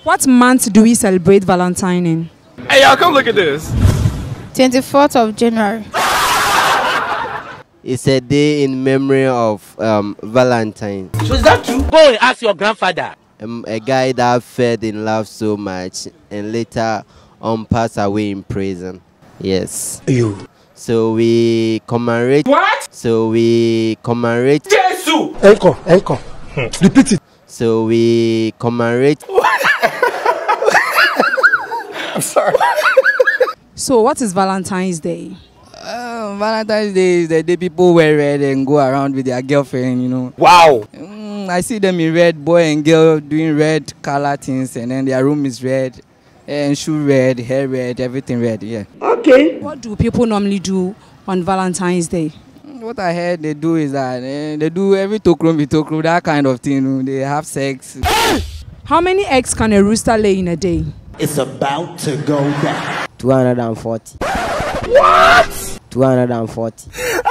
What month do we celebrate Valentine in? Hey, y'all, come look at this. 24th of January. It's a day in memory of um, Valentine. So is that true? Go and ask your grandfather. Um, a guy that fell in love so much and later on passed away in prison. Yes. You. So we commemorate. What? So we commemorate. Jesus! Echo, echo. Repeat it. So we commemorate. Sorry. So, what is Valentine's Day? Uh, Valentine's Day is the day people wear red and go around with their girlfriend, you know. Wow. Mm, I see them in red, boy and girl doing red color things, and then their room is red, and shoe red, hair red, everything red, yeah. Okay. What do people normally do on Valentine's Day? Mm, What I heard they do is that eh, they do every tokrum be tokrum, that kind of thing. They have sex. How many eggs can a rooster lay in a day? It's about to go down. 240. What? 240.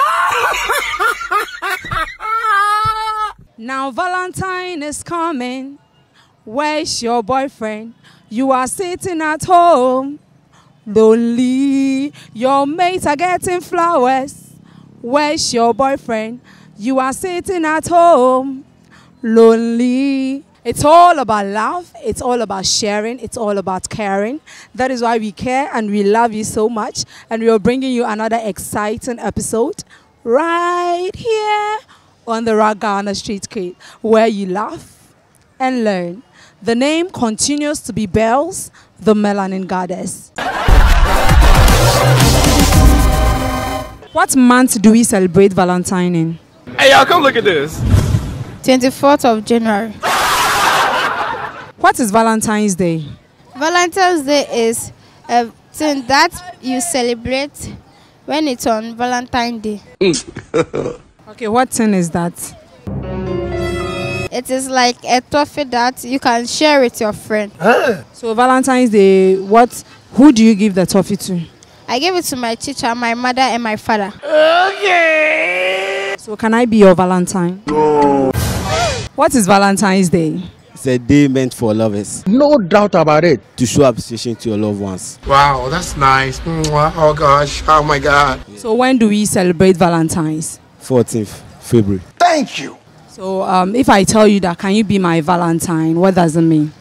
Now Valentine is coming. Where's your boyfriend? You are sitting at home, lonely. Your mates are getting flowers. Where's your boyfriend? You are sitting at home, lonely. It's all about love. It's all about sharing. It's all about caring. That is why we care and we love you so much. And we are bringing you another exciting episode right here on the RakGhana Street Kid, where you laugh and learn. The name continues to be Bells, the Melanin Goddess. What month do we celebrate Valentine in? Hey, y'all, come look at this. 24th of January. What is Valentine's Day? Valentine's Day is a thing that you celebrate when it's on Valentine's Day. Okay, what thing is that? It is like a toffee that you can share with your friend. So Valentine's Day, what? Who do you give the toffee to? I gave it to my teacher, my mother, and my father. Okay. So can I be your Valentine? No. What is Valentine's Day? It's a day meant for lovers No doubt about it. to show appreciation to your loved ones. Wow, that's nice. Oh, gosh. Oh, my God. So when do we celebrate Valentine's? 14th February. Thank you. So um, if I tell you that, can you be my Valentine? What does it mean?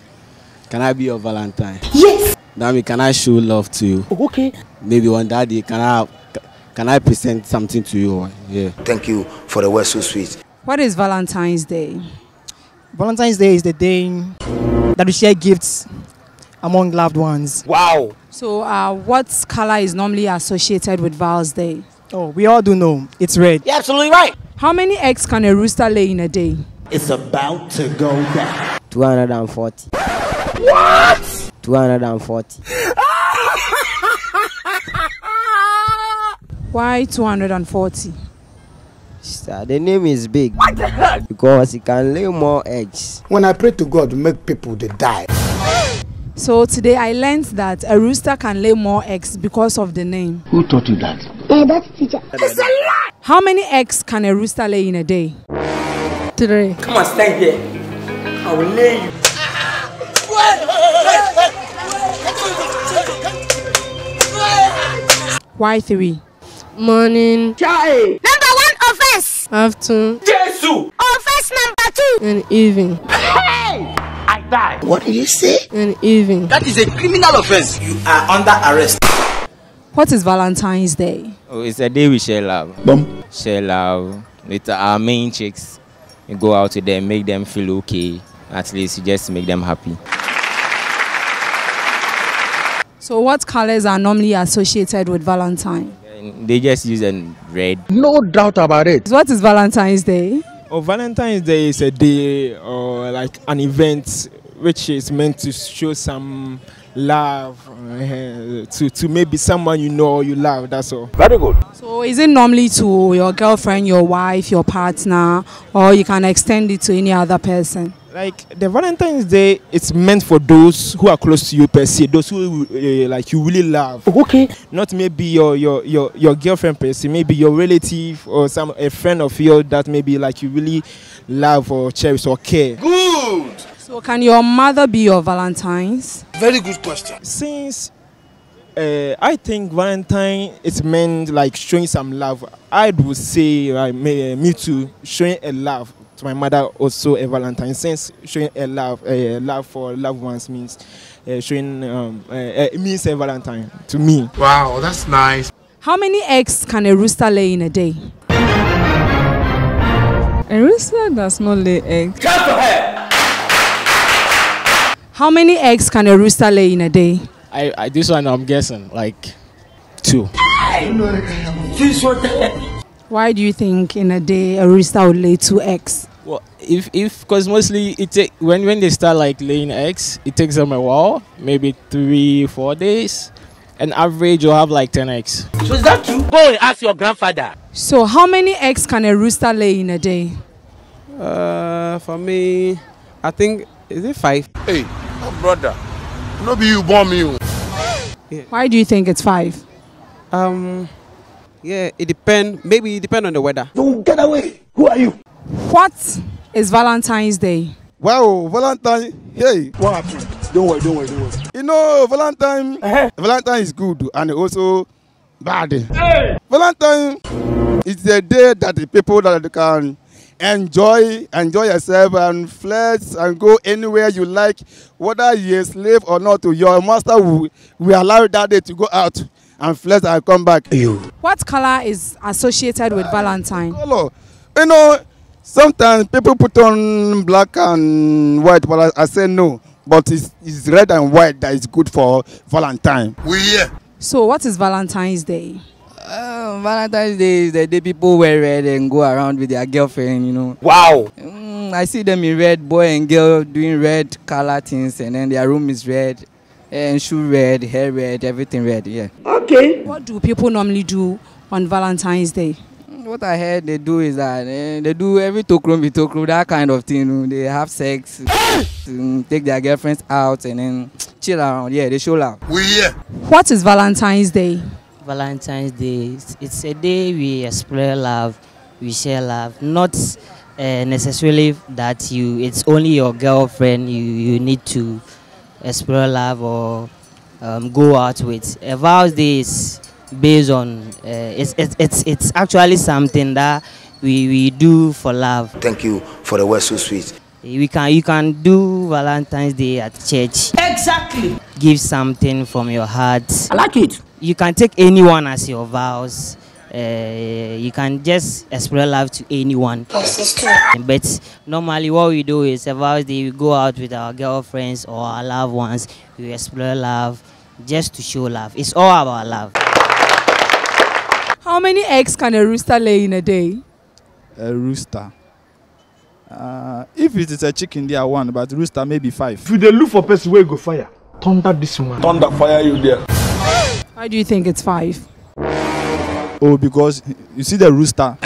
Can I be your Valentine? Yes. That means can I show love to you? Okay. Maybe on that day, can I can I present something to you? Yeah. Thank you for the word so sweet. What is Valentine's Day? Valentine's Day is the day that we share gifts among loved ones. Wow. So uh, what color is normally associated with Val's Day? Oh, we all do know it's red. You're absolutely right. How many eggs can a rooster lay in a day? It's about to go down. 240. What? 240. Why 240? Sir, the name is big. Because it can lay more eggs. When I pray to God make people they die. So today I learned that a rooster can lay more eggs because of the name. Who taught you that? Eh, that teacher. That's a lie. How many eggs can a rooster lay in a day? Three. Come on, stand here. I will lay you. Why three? Morning, Number one offense. afternoon, Jesus! Offense oh, number two. and even. Hey! I die. What did you say? And even. That is a criminal offense. You are under arrest. What is Valentine's Day? Oh, it's a day we share love. Bum. Share love with our main chicks. You go out with them, make them feel okay. At least you just make them happy. So what colors are normally associated with Valentine? They just use a red. No doubt about it. What is Valentine's Day? Oh, Valentine's Day is a day or like an event which is meant to show some love uh, to, to maybe someone you know or you love. That's all. Very good. So is it normally to your girlfriend, your wife, your partner, or you can extend it to any other person? Like the Valentine's Day, it's meant for those who are close to you per se, those who uh, like you really love. Okay. Not maybe your your your your girlfriend per se, maybe your relative or some a friend of yours that maybe like you really love or cherish or care. Good. So can your mother be your Valentine's? Very good question. Since uh, I think Valentine is meant like showing some love, I would say like, me, me too showing a love to my mother also a Valentine. Since showing a love, a love for loved ones means uh, showing um, uh, it means a Valentine to me. Wow, that's nice. How many eggs can a rooster lay in a day? A rooster does not lay eggs. How many eggs can a rooster lay in a day? I, I this one I'm guessing like two. Why do you think in a day a rooster would lay two eggs? Well, if if because mostly it take when when they start like laying eggs, it takes them a while, maybe three four days. An average you'll have like ten eggs. So is that true? Go and ask your grandfather. So how many eggs can a rooster lay in a day? Uh, for me, I think is it five? Hey, my brother. No be you bomb me. oh. Why do you think it's five? Um, yeah, it depend. Maybe it depend on the weather. Don't get away. Who are you? What is Valentine's Day? Wow, Valentine. Hey. What happened? Don't worry, don't worry, don't worry. You know, Valentine. Valentine is good and also bad. Valentine is the day that the people that can enjoy enjoy yourself and flex and go anywhere you like whether you're a slave or not your master will, will allow you that day to go out and flex and come back you What color is associated with Valentine? color you know sometimes people put on black and white but i, I say no but it's, it's red and white that is good for valentine We here. So what is Valentine's Day? Uh, Valentine's Day is the day people wear red and go around with their girlfriend, you know. Wow. Mm, I see them in red, boy and girl doing red color things, and then their room is red, and shoe red, hair red, everything red, yeah. Okay. What do people normally do on Valentine's Day? What I heard they do is that eh, they do every tokro be tokro, that kind of thing. They have sex, mm, take their girlfriends out, and then chill around. Yeah, they show love. We here. What is Valentine's Day? Valentine's Day. It's, it's a day we explore love, we share love. Not uh, necessarily that you. It's only your girlfriend you you need to explore love or um, go out with. A Val's Day is based on. Uh, it's, it's it's it's actually something that we we do for love. Thank you for the word so sweet. We can you can do Valentine's Day at church. Exactly. Give something from your heart. I like it. You can take anyone as your vows. Uh, you can just express love to anyone. Yes, it's true. But normally, what we do is vows day we go out with our girlfriends or our loved ones. We explore love just to show love. It's all about love. How many eggs can a rooster lay in a day? a rooster. Uh, if it is a chicken, there are one, but rooster maybe five. If you dey look for person wey go fire, thunder this one. Thunder fire you there. Why do you think it's five? Oh, because you see the rooster.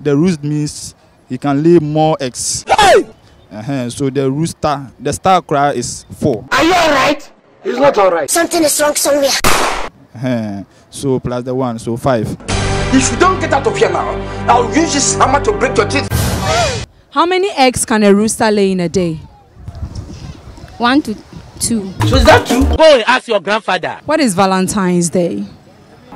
The roost means he can lay more eggs. Uh-huh. So the rooster, the star cry is four. Are you alright? He's not alright. Something is wrong somewhere. Uh-huh. So plus the one, so five. If you don't get out of here now, I'll use this hammer to break your teeth. How many eggs can a rooster lay in a day? One to two. So is that true? Go and ask your grandfather. What is Valentine's Day?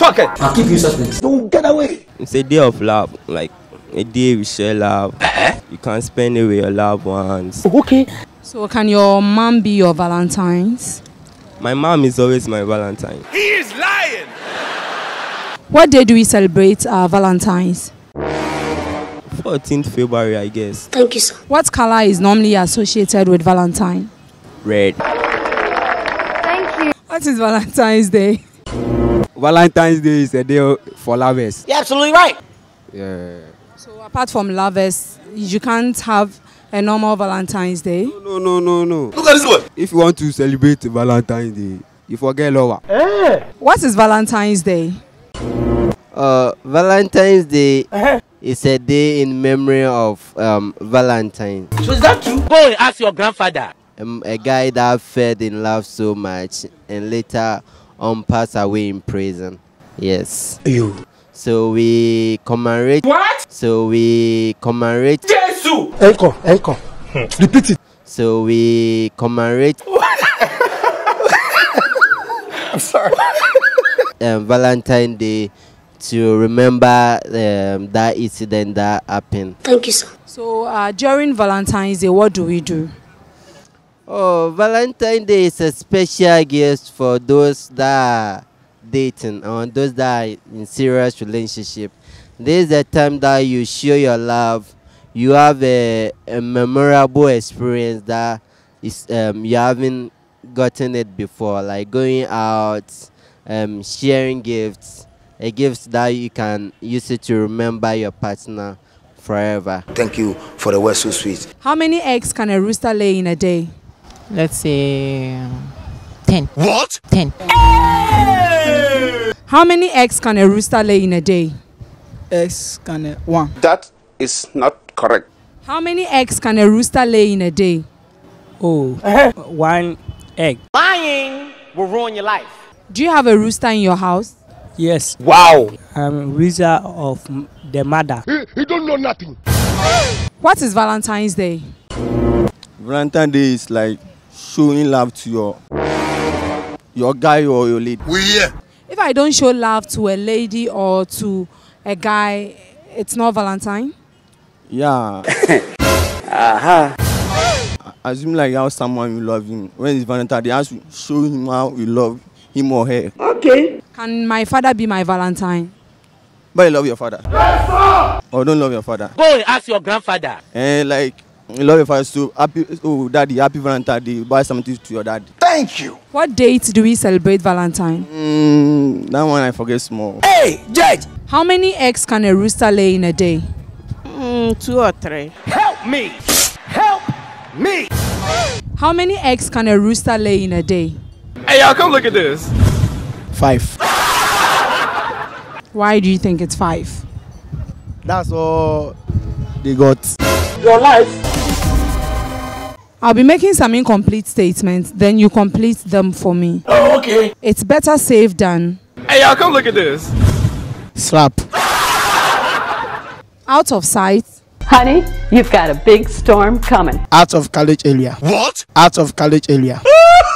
Talk. I'll keep you suspense. Don't get away. It's a day of love, like a day we share love. Eh? You can't spend it with your loved ones. Oh, okay. So can your mom be your Valentine's? My mom is always my Valentine. He is lying. What day do we celebrate our Valentine's? 14th February, I guess. Thank you, sir. What color is normally associated with Valentine? Red. Thank you. What is Valentine's Day? Valentine's Day is a day for lovers. You're absolutely right. Yeah. So apart from lovers, you can't have a normal Valentine's Day. No, no, no, no. Look at this one. If you want to celebrate Valentine's Day, you forget lover. Hey. What is Valentine's Day? Uh, Valentine's Day is a day in memory of um, Valentine. So is that true? Go and ask your grandfather. Um, a guy that fell in love so much and later um, passed away in prison. Yes. You. So we commemorate. What? So we commemorate. Jesus. Encore, echo. Repeat it. So we commemorate I'm sorry. um, Valentine Day to remember um, that incident that happened. Thank you, sir. So uh, during Valentine's Day, what do we do? Oh, Valentine Day is a special gift for those that are dating or those that are in serious relationship. This is the time that you show your love. You have a, a memorable experience that is um, you haven't gotten it before, like going out, um, sharing gifts, a gift that you can use it to remember your partner forever. Thank you for the word so sweet. How many eggs can a rooster lay in a day? Let's say 10. What? 10. How many eggs can a rooster lay in a day? Eggs can uh, one. That is not correct. How many eggs can a rooster lay in a day? Oh, one egg. Lying will ruin your life. Do you have a rooster in your house? Yes. Wow. I'm Risa of the mother. He, he don't know nothing. What is Valentine's Day? Valentine's Day is like showing love to your your guy or your lady. We here. If I don't show love to a lady or to a guy, it's not Valentine. Yeah. Aha. Assume like you have someone you love him. When it's Valentine, they have to show him how you love him or her. Okay. Can my father be my Valentine? But you love your father. Yes, sir. Or don't love your father. Go and ask your grandfather. And like you love your father so happy oh daddy, happy Valentine Day, buy something to your dad. Thank you. What date do we celebrate Valentine? Mm, that one I forget small. Hey, Judge. How many eggs can a rooster lay in a day? Mm, two or three. Help me. Help me. How many eggs can a rooster lay in a day? Hey, y'all, come look at this. Five. Why do you think it's five? That's all they got. Your life. I'll be making some incomplete statements, then you complete them for me. Oh, okay. It's better safe than Hey, y'all, come look at this. Slap. out of sight, Honey, you've got a big storm coming. Out of college area. What? Out of college area.